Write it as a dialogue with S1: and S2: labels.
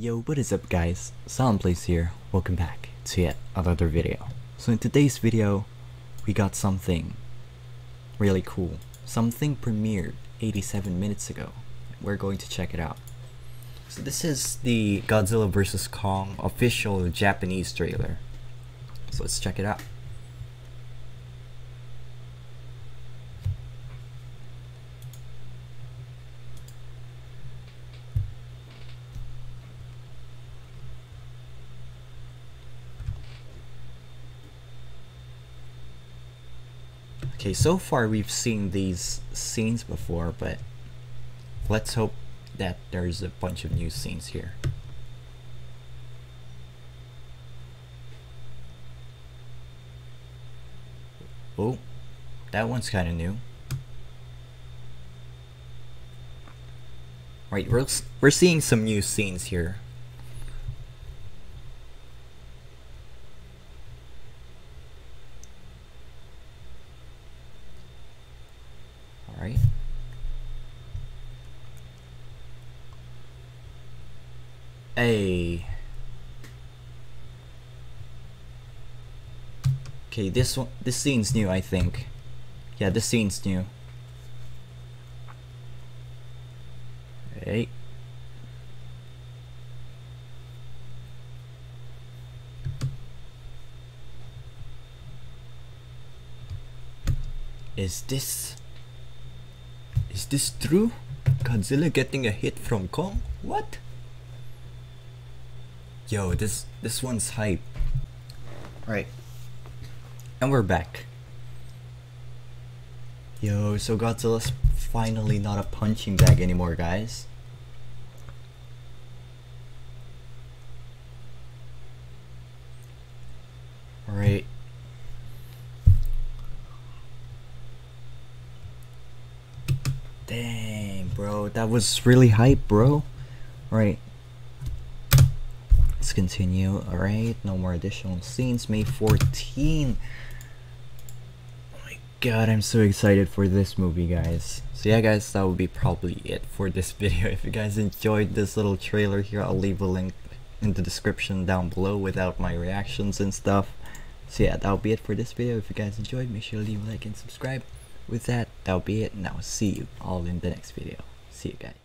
S1: Yo, what is up guys? Silent Playz here, welcome back to yet another video. So in today's video, we got something really cool. Something premiered 87 minutes ago. We're going to check it out. So this is the Godzilla vs. Kong official Japanese trailer. So let's check it out. Okay, so far we've seen these scenes before, but let's hope that there's a bunch of new scenes here. Oh, that one's kind of new. Right, we're, we're seeing some new scenes here. Alright. Hey. Okay, this one, this scene's new, I think. Yeah, this scene's new. Hey. Is this is this true? Godzilla getting a hit from Kong? What? Yo, this this one's hype. Right. And we're back. Yo, so Godzilla's finally not a punching bag anymore, guys. Alright. Dang, bro, that was really hype, bro. Right. Let's continue. Alright, no more additional scenes. May 14. Oh my god, I'm so excited for this movie, guys. So yeah, guys, that would be probably it for this video. If you guys enjoyed this little trailer here, I'll leave a link in the description down below without my reactions and stuff. So yeah, that'll be it for this video. If you guys enjoyed, make sure to leave a like and subscribe with that, that'll be it, and I'll see you all in the next video. See you guys.